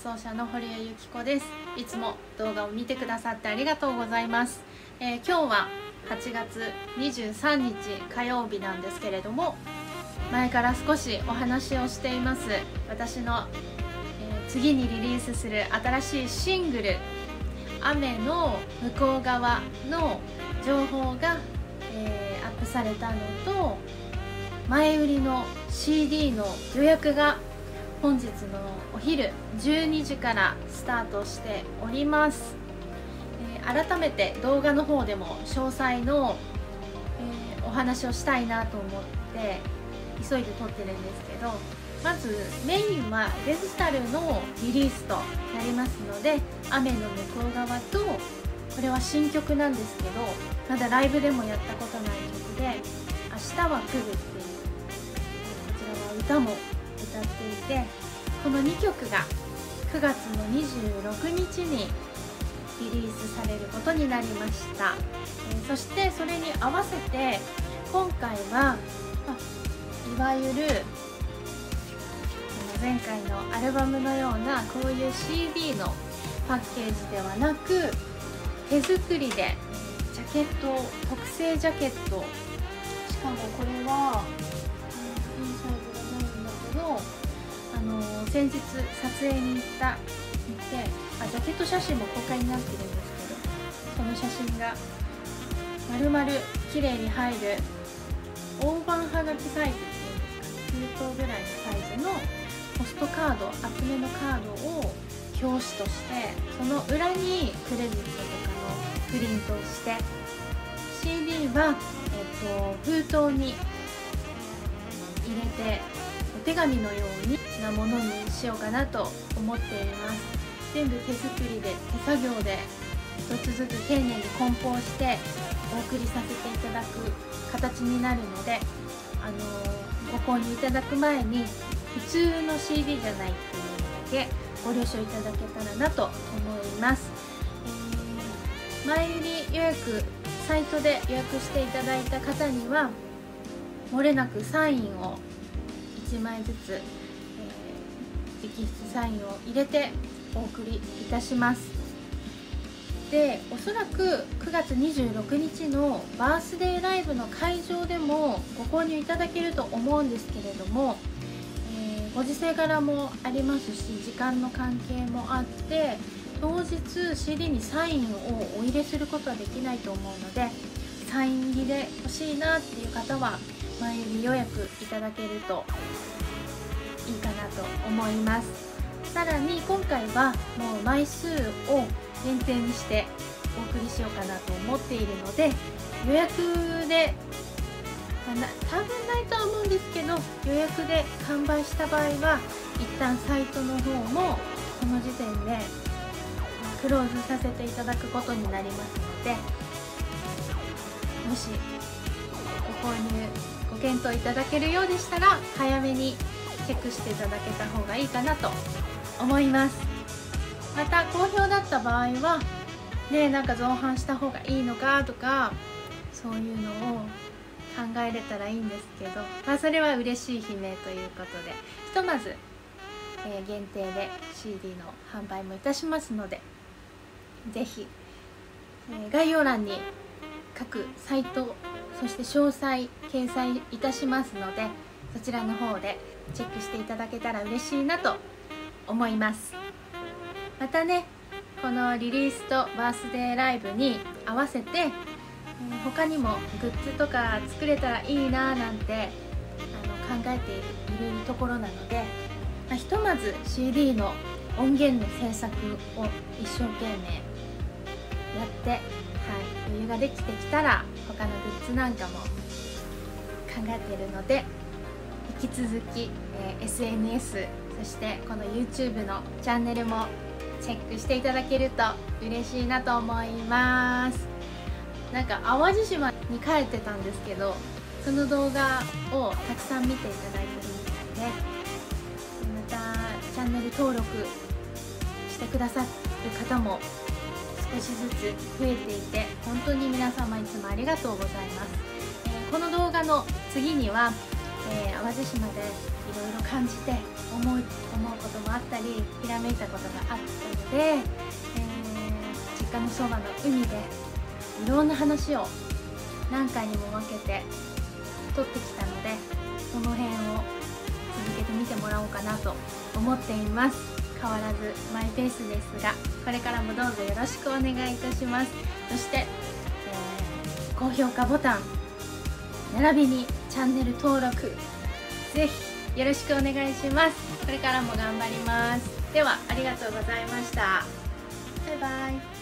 奏者の堀江由紀子です。いつも動画を見てくださってありがとうございます、えー、今日は8月23日火曜日なんですけれども前から少しお話をしています。私の、えー、次にリリースする新しいシングル「雨の向こう側」の情報が、えー、アップされたのと前売りの CD の予約が本日のお昼12時からスタートしております、えー、改めて動画の方でも詳細の、えー、お話をしたいなと思って急いで撮ってるんですけどまずメインはデジタルのリリースとなりますので「雨の向こう側」とこれは新曲なんですけどまだライブでもやったことない曲で「明日は来る」っていうこちらは歌も歌っていてこの2曲が9月の26日にリリースされることになりました、えー、そしてそれに合わせて今回はいわゆる前回のアルバムのようなこういう CD のパッケージではなく手作りでジャケット特製ジャケット。しかもこれはあの先日撮影に行った行ってあジャケット写真も公開になってるんですけどその写真が丸々綺麗に入る大判はがきサイズっていうんですか封筒ぐらいのサイズのポストカード厚めのカードを表紙としてその裏にクレジットとかのプリントをして CD は、えっと、封筒に入れて手紙のようになものにしようかなと思っています。全部手作りで手作業で一つずつ丁寧に梱包してお送りさせていただく形になるので、あのご購入いただく前に普通の CD じゃないっていうのだけご了承いただけたらなと思います、えー、前売り予約サイトで予約していただいた方には漏れなくサインを1枚ずつ、えー、直筆サインを入れてお送りいたします。でおそらく9月26日のバースデーライブの会場でもご購入いただけると思うんですけれども、え、ご時世柄もありますし時間の関係もあって当日 CD にサインをお入れすることはできないと思うのでサイン入りで欲しいなっていう方は前売り予約いただけるといいかなと思いますさらに今回はもう枚数を限定にしてお送りしようかなと思っているので予約で、多分ないとは思うんですけど予約で完売した場合は一旦サイトの方もこの時点でクローズさせていただくことになります。のでもしご購入ご検討いただけるようでしたら早めにチェックしていただけた方がいいかなと思いますまた好評だった場合はねなんか造反した方がいいのかとかそういうのを考えれたらいいんですけど、まあ、それは嬉しい悲鳴ということでひとまず、えー、限定で CD の販売もいたしますので是非、えー、概要欄に各サイトそして詳細掲載いたしますのでそちらの方でチェックしていただけたら嬉しいなと思います。またねこのリリースとバースデーライブに合わせて他にもグッズとか作れたらいいななんてあの考えているところなので、ま、ひとまず CD の音源の制作を一生懸命やって、余裕ができてきたら他のグッズなんかも考えているので引き続き、え、SNS そしてこの YouTube のチャンネルもチェックしていただけると嬉しいなと思います。なんか淡路島に帰ってたんですけどその動画をたくさん見ていただいてるみたいでまたチャンネル登録してくださる方も少しずつ増えていて本当に皆様いつもありがとうございます、えー、この動画の次には、えー、淡路島でいろいろ感じて思う思うこともあったりひらめいたことがあったので、えー、実家のそばの海でいろんな話を何回にも分けて撮ってきたのでその辺を続けてみてもらおうかなと思っています。変わらずマイペースですがこれからもどうぞよろしくお願いいたします。そして、えー、高評価ボタン並びにチャンネル登録ぜひよろしくお願いします。これからも頑張ります。ではありがとうございました。バイバイ。